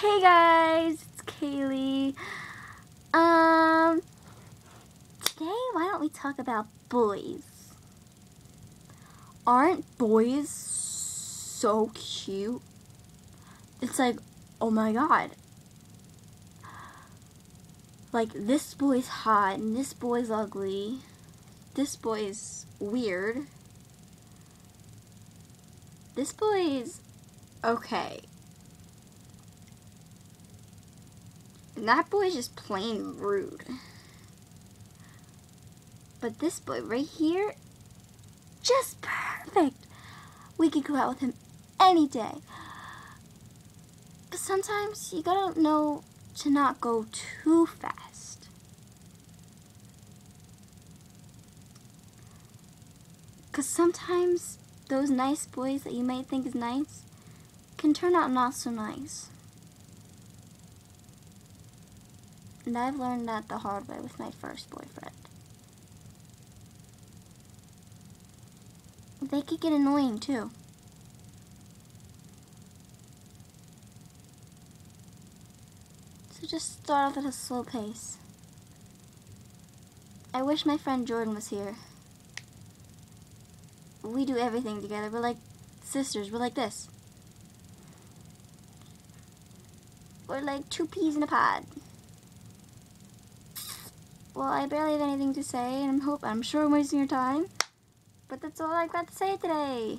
Hey guys, it's Kailey. Um, today why don't we talk about boys? Aren't boys so cute? It's like, oh my god. Like, this boy's hot and this boy's ugly. This boy's weird. This boy's okay. And that boy's just plain rude. But this boy right here, just perfect. We could go out with him any day. But sometimes you gotta know to not go too fast. Because sometimes those nice boys that you might think is nice can turn out not so nice. And I've learned that the hard way with my first boyfriend. They could get annoying too. So just start off at a slow pace. I wish my friend Jordan was here. We do everything together. We're like sisters. We're like this. We're like two peas in a pod. Well, I barely have anything to say, and I'm hope I'm sure I'm wasting your time. But that's all I've got to say today.